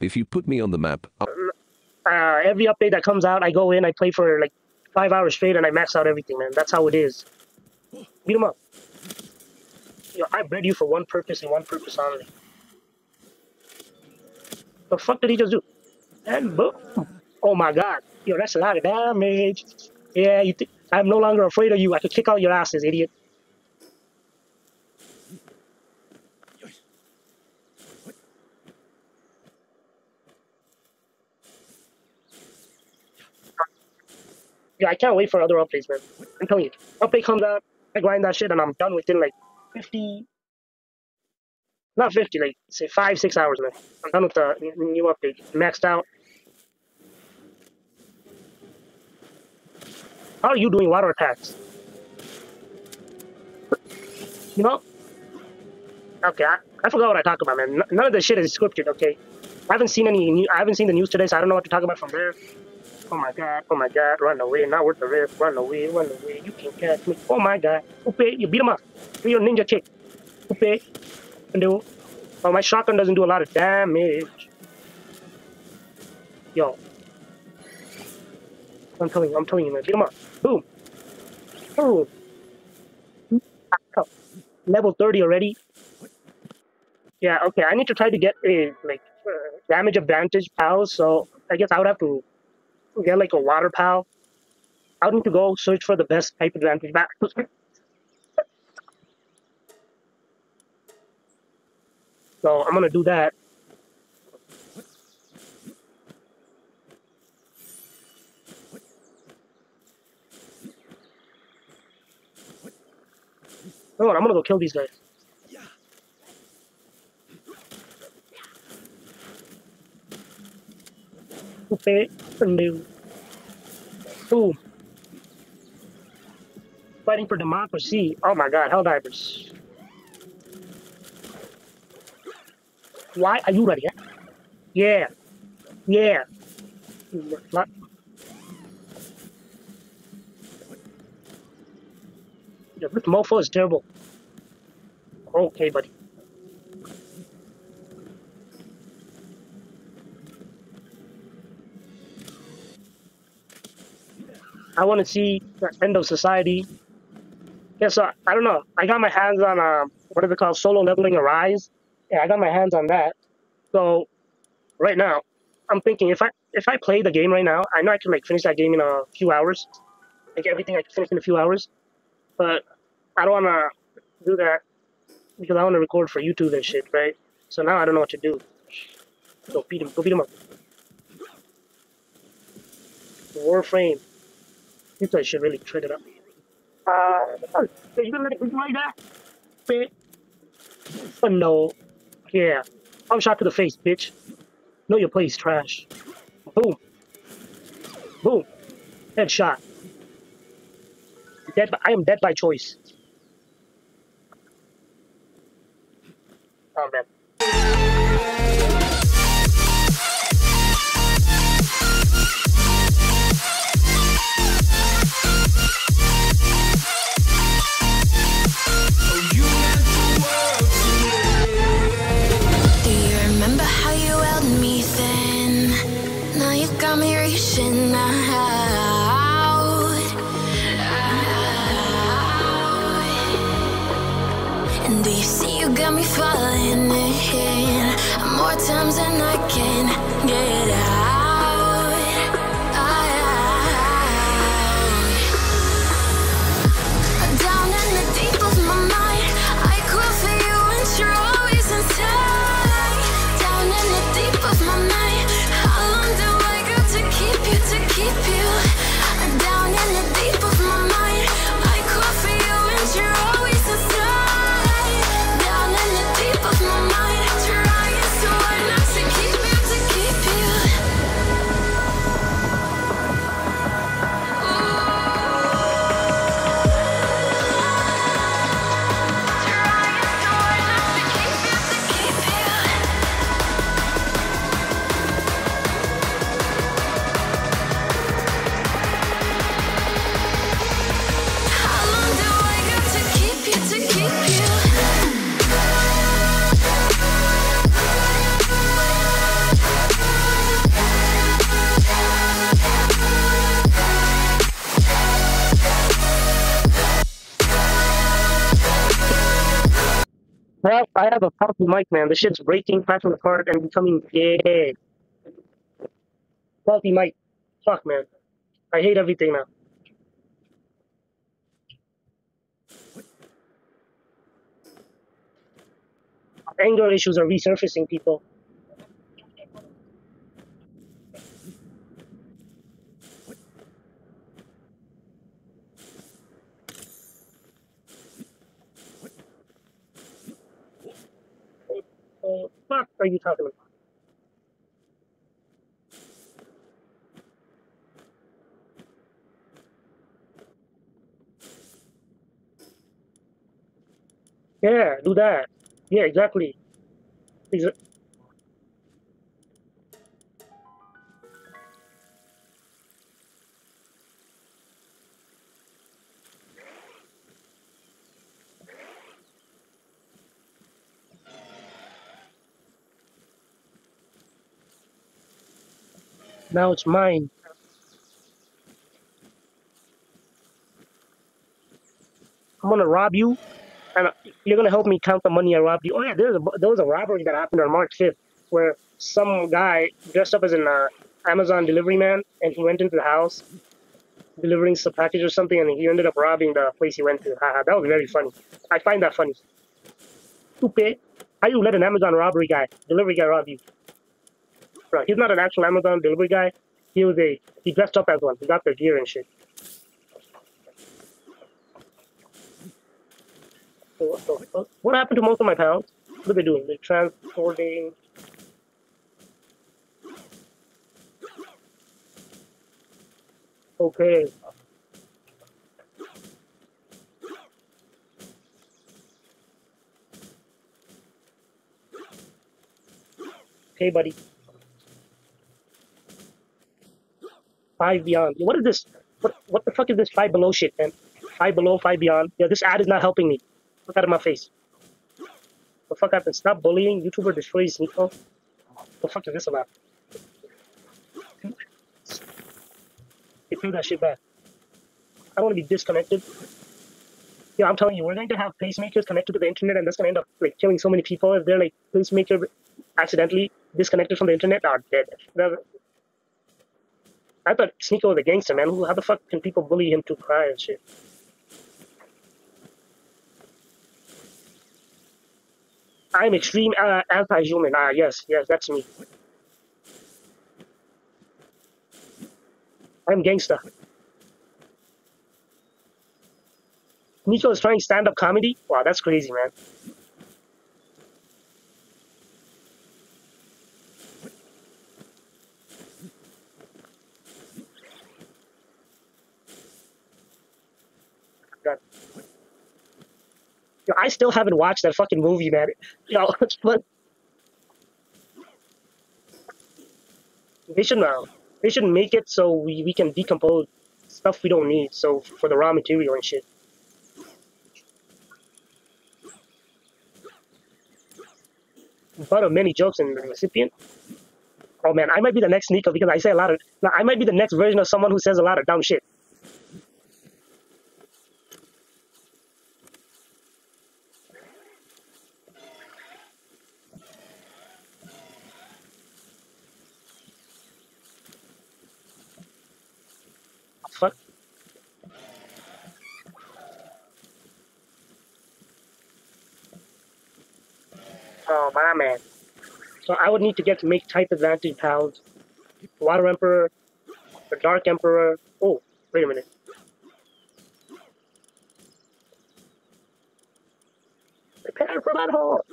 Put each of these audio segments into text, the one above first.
If you put me on the map, Uh, every update that comes out, I go in, I play for like five hours straight, and I max out everything, man. That's how it is. Beat him up. Yo, I bred you for one purpose and one purpose only. The fuck did he just do? And boom. Oh my god. Yo, that's a lot of damage. Yeah, you think I'm no longer afraid of you. I could kick out your asses, idiot. Yeah, I can't wait for other updates, man. I'm telling you. Update comes out, I grind that shit, and I'm done within like 50, not 50, like say five, six hours, man. I'm done with the new update. Maxed out. How are you doing water attacks? You know? Okay, I, I forgot what I talked about, man. None of this shit is scripted, okay? I haven't seen any new, I haven't seen the news today, so I don't know what to talk about from there. Oh my god, oh my god, run away, not worth the risk, run away, run away, you can't catch me. Oh my god, Upe, you beat him up. Do your ninja kick. Upe, and do. Oh, my shotgun doesn't do a lot of damage. Yo. I'm telling you, I'm telling you, man, beat him up. Boom. Boom. Oh, Level 30 already. Yeah, okay, I need to try to get a, like, uh, damage advantage pals, so I guess I would have to get like a water pal. I need to go search for the best type advantage back. so I'm gonna do that. Hold on, I'm gonna go kill these guys. Boom. Fighting for democracy. Oh my god, Helldivers. Why are you ready? Yeah. Yeah. Not- Yeah, This mofo is terrible. Okay, buddy. I want to see the end of society. Yeah, so I don't know. I got my hands on um, what is it called? Solo leveling Arise. Yeah, I got my hands on that. So right now, I'm thinking if I if I play the game right now, I know I can like finish that game in a few hours. Like everything I can finish in a few hours. But I don't want to do that because I want to record for YouTube and shit, right? So now I don't know what to do. Go beat him. Go beat him up. Warframe. You guys should really it up. Uh, you gonna let it go like that? Bitch. Oh no. Yeah. I'm shot to the face, bitch. Know your place, trash. Boom. Boom. Headshot. Dead. By, I am dead by choice. I have, a powerful mic, man. The shit's breaking, crashing apart, and becoming dead. Faulty mic. Fuck, man. I hate everything now. Anger issues are resurfacing, people. Uh, fuck are you talking about? Yeah, do that. Yeah, exactly. Exa- Now it's mine. I'm gonna rob you, and you're gonna help me count the money I robbed you. Oh yeah, there's a, there was a robbery that happened on March 5th where some guy dressed up as an uh, Amazon delivery man, and he went into the house delivering some package or something, and he ended up robbing the place he went to. Haha, that was very funny. I find that funny. Stupid. How you let an Amazon robbery guy, delivery guy rob you? He's not an actual Amazon delivery guy. He was a he dressed up as one. He got their gear and shit. So what, the what happened to most of my pounds? What are they doing? They're transporting. Okay. Okay, buddy. Five beyond. What is this? What what the fuck is this five below shit, man? Five below, five beyond. Yeah, this ad is not helping me. Look out of my face. What the fuck happened? Stop bullying. YouTuber destroys Nico. The fuck is this about? They threw that shit back. I don't want to be disconnected. Yeah, I'm telling you, we're going to have pacemakers connected to the internet, and that's going to end up like killing so many people if they're like pacemaker accidentally disconnected from the internet are dead. I thought was a gangster, man. Who, how the fuck can people bully him to cry and shit? I'm extreme uh, anti-human. Ah, yes, yes, that's me. I'm gangster. Nico is trying stand-up comedy. Wow, that's crazy, man. God. Yo, I still haven't watched that fucking movie, man. Yo, but they should uh, they should make it so we, we can decompose stuff we don't need. So for the raw material and shit. But of many jokes in the recipient. Oh man, I might be the next Nico because I say a lot of. I might be the next version of someone who says a lot of dumb shit. Oh my man. So I would need to get to make type advantage pals. Water Emperor, the Dark Emperor. Oh, wait a minute. Prepare for battle.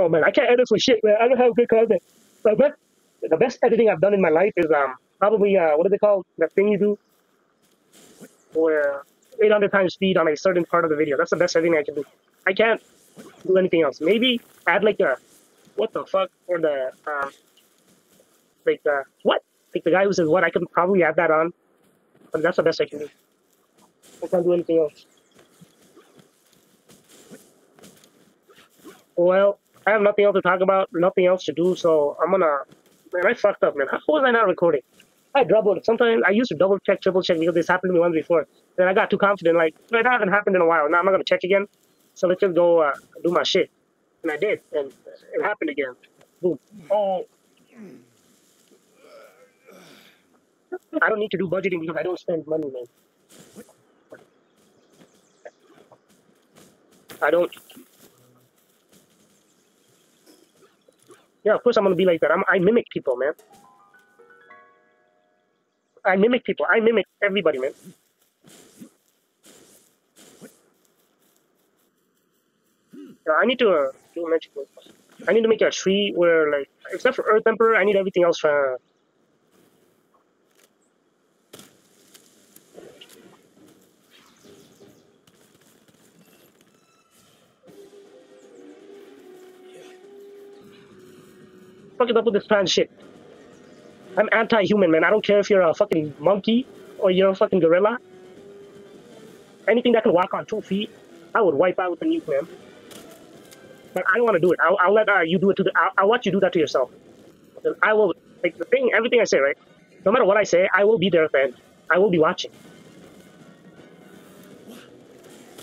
Oh man, I can't edit for shit, man. I don't have good content. The best, the best editing I've done in my life is um probably uh what do they call that thing you do where 800 times speed on a certain part of the video. That's the best editing I can do. I can't do anything else. Maybe add like a what the fuck or the um like the what like the guy who says what I can probably add that on, but that's the best I can do. I can't do anything else. Well, I have nothing else to talk about, nothing else to do, so I'm gonna. Man, I fucked up, man. How was I not recording? I doubled. Sometimes I used to double check, triple check because this happened to me once before. Then I got too confident, like, "No, that hasn't happened in a while. Now I'm not gonna check again. So let's just go uh, do my shit. And I did, and it happened again. Boom. Oh, I don't need to do budgeting because I don't spend money, man. I don't. Yeah, of course I'm gonna be like that. I'm, I mimic people, man. I mimic people. I mimic everybody, man. Yeah, I need to uh, do magic. I need to make a tree where, like, except for Earth Emperor, I need everything else. Uh, up with this trans shit. I'm anti-human, man. I don't care if you're a fucking monkey or you're a fucking gorilla. Anything that can walk on two feet, I would wipe out with a nuke, man. But I don't want to do it. I'll, I'll let uh, you do it to the. I'll, I'll watch you do that to yourself. I will like the thing. Everything I say, right? No matter what I say, I will be there end. I will be watching.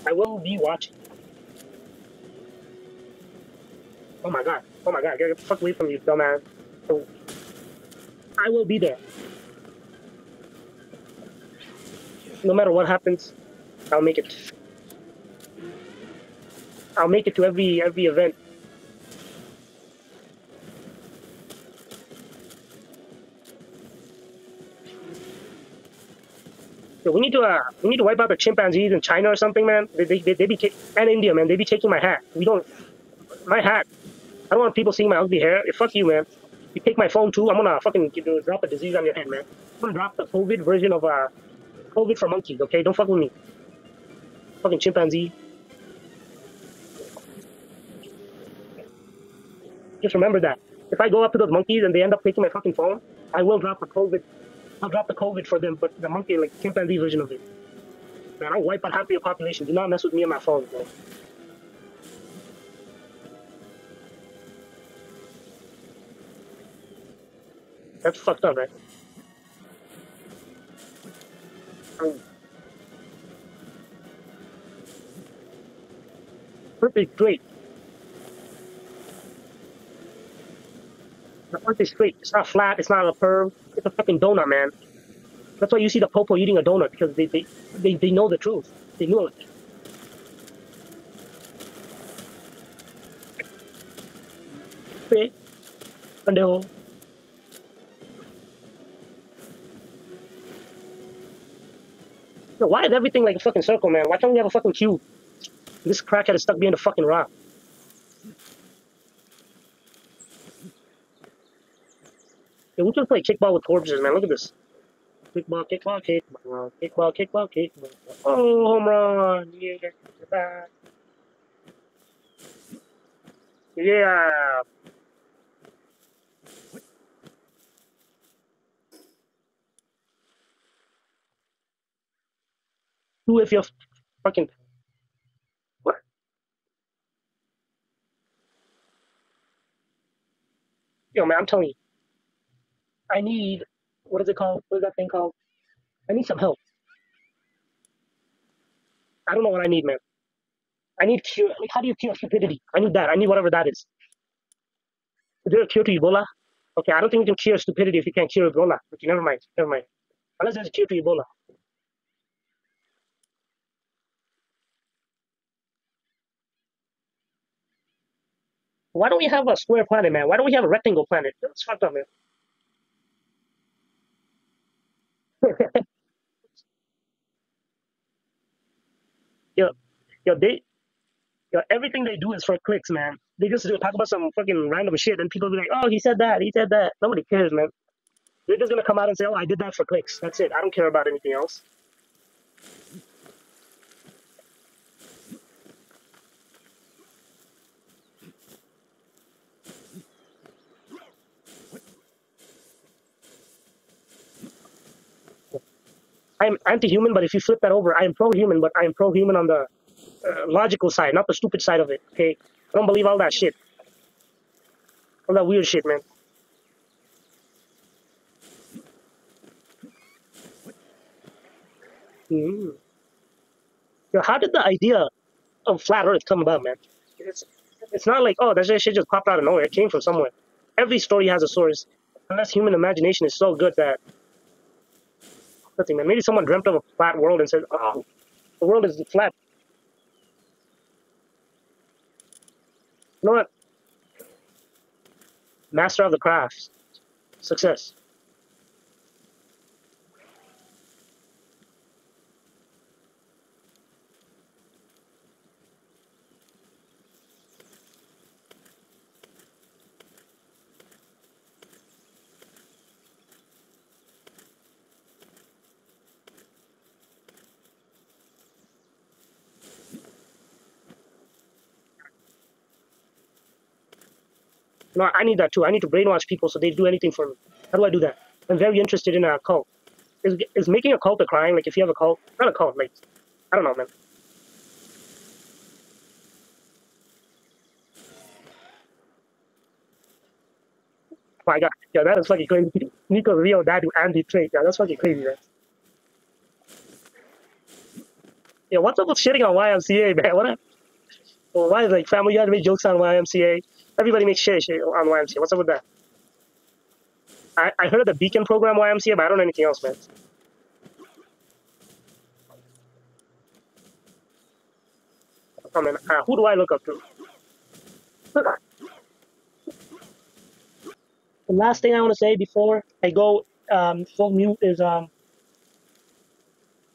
I will be watching. Oh my god. Oh my god. Get the fuck away from you, dumbass. So, I will be there. No matter what happens, I'll make it. I'll make it to every every event. So we need to uh, we need to wipe out the chimpanzees in China or something, man. They they, they, they be and India, man. They be taking my hat. We don't my hat. I don't want people seeing my ugly hair. Fuck you, man. You take my phone too. I'm gonna fucking you, drop a disease on your head, man. I'm gonna drop the COVID version of uh COVID for monkeys. Okay, don't fuck with me. Fucking chimpanzee. Just remember that. If I go up to those monkeys and they end up taking my fucking phone, I will drop the COVID. I'll drop the COVID for them, but the monkey, like chimpanzee version of it. Man, I'll wipe out half your population. Do not mess with me and my phone, man. That's fucked up, right? Um, great. The Earth is straight. It's not flat. It's not a curve. It's a fucking donut, man. That's why you see the popo eating a donut because they they, they, they know the truth. They know it. Okay. Pendejo. Yo, why is everything like a fucking circle, man? Why can't we have a fucking cube? This crackhead is stuck behind a fucking rock. Yeah, we can play kickball with corpses, man. Look at this. Kickball, kickball, kickball, kickball, kickball, kickball. Oh, home run! Yeah, back. Yeah. Who if you're fucking what? Yo, man, I'm telling you, I need what is it called? What is that thing called? I need some help. I don't know what I need, man. I need cure. Like, how do you cure stupidity? I need that. I need whatever that is. Is there a cure to Ebola? Okay, I don't think you can cure stupidity if you can't cure Ebola. Okay, never mind. Never mind. Unless there's a cure to Ebola. Why don't we have a square planet, man? Why don't we have a rectangle planet? That's fucked up, man. yo, yo, they, yo, everything they do is for clicks, man. They just talk about some fucking random shit, and people be like, "Oh, he said that. He said that." Nobody cares, man. They're just gonna come out and say, "Oh, I did that for clicks." That's it. I don't care about anything else. I'm anti-human, but if you flip that over, I am pro-human, but I am pro-human on the uh, logical side, not the stupid side of it. Okay, I don't believe all that shit, all that weird shit, man. Mm. Yo, how did the idea of flat Earth come about, man? It's it's not like oh that shit just popped out of nowhere. It came from somewhere. Every story has a source. Unless human imagination is so good that nothing, man. Maybe someone dreamt of a flat world and said, oh, the world is flat. You know what? Master of the crafts. Success. No, I need that too. I need to brainwash people so they do anything for me. How do I do that? I'm very interested in a cult. Is, is making a cult a crime? Like if you have a cult, not a cult, like I don't know, man. My god, yeah, that is fucking crazy. Nico Rio to Andy Trade. Yeah, that's fucking crazy, man. Yeah, what's up with shitting on YMCA, man? What? up? Well, why is like family? To make jokes on YMCA. Everybody makes shit on YMCA. What's up with that? I, I heard of the Beacon program YMCA, but I don't know anything else, man. I mean, uh, who do I look up to? The last thing I want to say before I go um, full mute is um,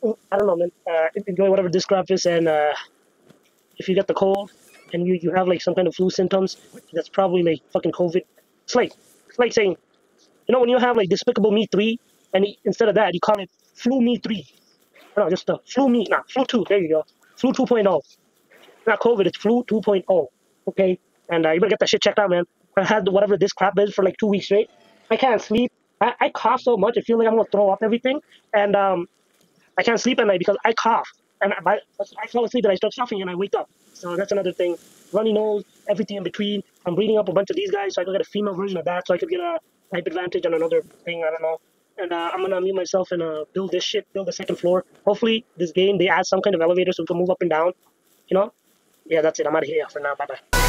I don't know, man. Uh, enjoy whatever this crap is, and uh, if you get the cold and you, you have like some kind of flu symptoms, that's probably like fucking COVID. It's like it's like saying, you know, when you have like Despicable Me three, and instead of that you call it Flu Me three. No, just the Flu Me, nah, Flu two. There you go, Flu 2.0. Not COVID, it's Flu 2.0. Okay, and uh, you better get that shit checked out, man. I had whatever this crap is for like two weeks straight. I can't sleep. I, I cough so much, I feel like I'm gonna throw up everything, and um, I can't sleep at night because I cough. And I, I fall asleep and I start coughing and I wake up. So that's another thing. Runny nose, everything in between. I'm breeding up a bunch of these guys so I could get a female version of that so I could get a type advantage on another thing. I don't know. And uh, I'm gonna mute myself and uh, build this shit, build the second floor. Hopefully, this game they add some kind of elevator so we can move up and down. You know? Yeah, that's it. I'm out of here for now. Bye bye.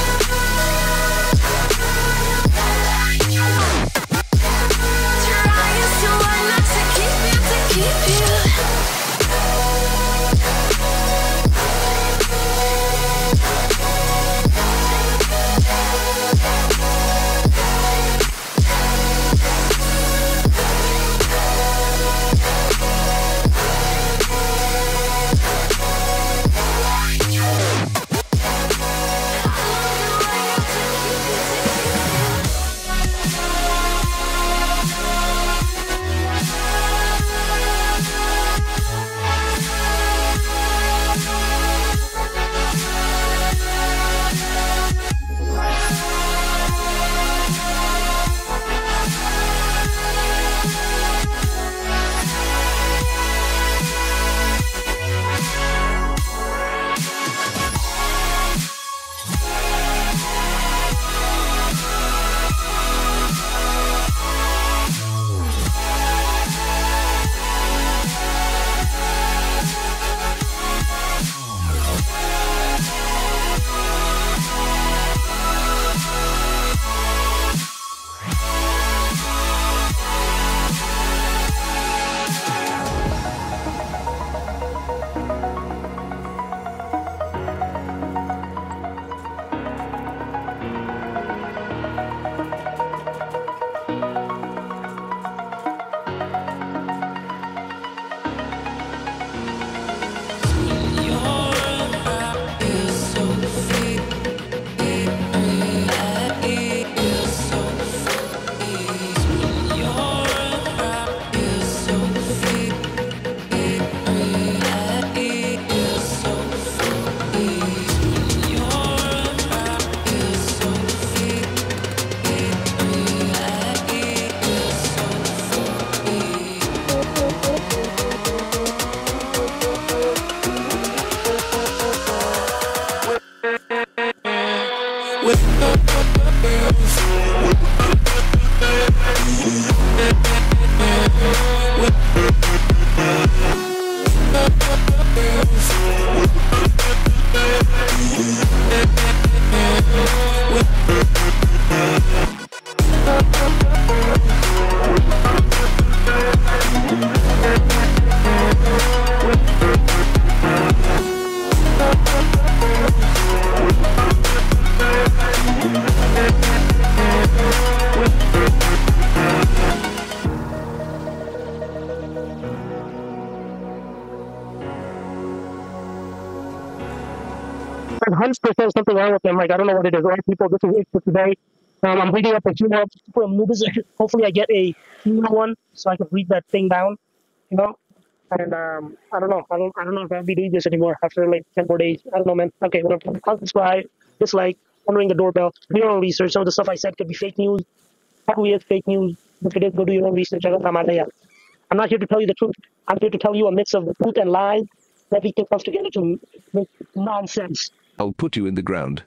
100% something wrong with them. Like, I don't know what it is. All right, people, this is it for today. Um, I'm reading up a few more movies. Hopefully, I get a new one so I can read that thing down, you know? And um, I don't know. I don't, I don't know if I'll be doing this anymore after like 10 more days. I don't know, man. Okay, whatever. I'll subscribe, dislike, ring the doorbell, do your own research. Some of the stuff I said could be fake news. Probably is fake news. If it is, go do your own research. I'm not here to tell you the truth. I'm here to tell you a mix of truth and lies. Everything comes together to make nonsense. I'll put you in the ground.